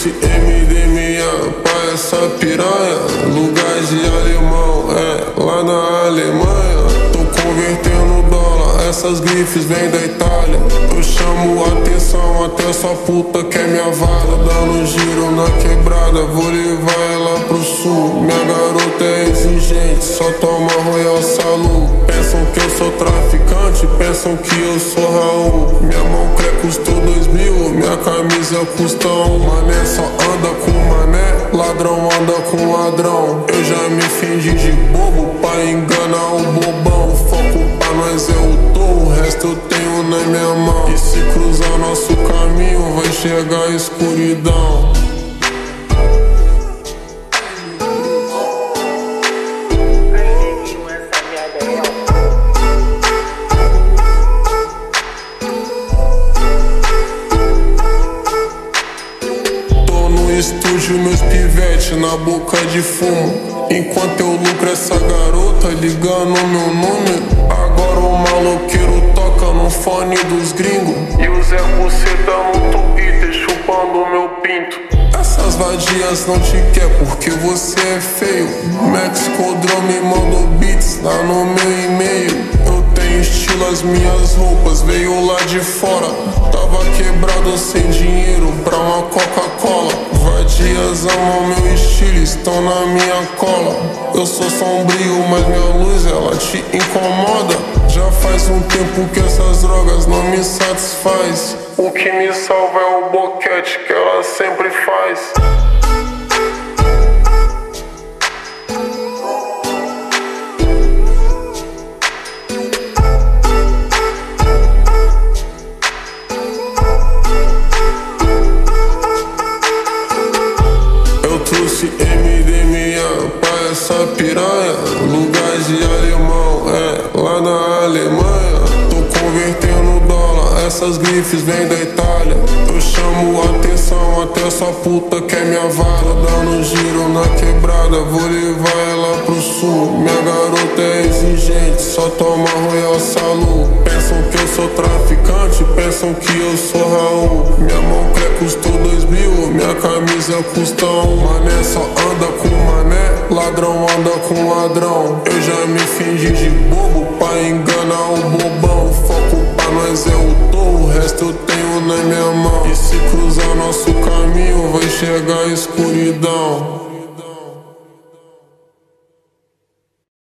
trouxe MDMA pra essa piranha. Lugar de alemão, é, lá na Alemanha. Tô convertendo dólar, essas grifes vêm da Itália. Eu chamo atenção até sua puta quer minha vara Dando giro na quebrada, vou levar ela pro sul. Minha garota é exigente, só toma Royal Salu traficante, pensam que eu sou Raul. Minha mão crê custou dois mil, minha camisa custa um. Mané só anda com mané, ladrão anda com ladrão. Eu já me fingi de bobo pra enganar o bobão. Foco pra nós é o touro, o resto eu tenho na minha mão. E se cruzar nosso caminho vai chegar a escuridão estúdio, meus pivete na boca de fumo. Enquanto eu lucro essa garota ligando meu número. Agora o maloqueiro toca no fone dos gringos. E o Zé Buceta no Twitter chupando meu pinto. Essas vadias não te quer porque você é feio. Max Codrão me mandou beats lá no meu e-mail. Eu tenho estilo, as minhas roupas veio lá de fora. Tava quebrado sem dinheiro pra uma Coca-Cola. Amam meu estilo, estão na minha cola. Eu sou sombrio, mas minha luz ela te incomoda. Já faz um tempo que essas drogas não me satisfaz. O que me salva é o boquete que ela sempre faz. Essa piranha. Lugar de alemão, é, lá na Alemanha. Tô convertendo dólar, essas grifes vêm da Itália. Eu chamo atenção até sua puta quer minha vara Dando giro na quebrada, vou levar ela pro sul. Minha garota é exigente, só toma Royal Salu. Pensam que eu sou traficante, pensam que eu sou Raul. Minha mão custou dois mil, minha camisa custa um Mané só anda com mané, ladrão anda com ladrão. Eu já me fingi de bobo pra enganar o bobão. Foco pra nós é o touro, o resto eu tenho na minha mão. E se cruzar nosso caminho vai chegar a escuridão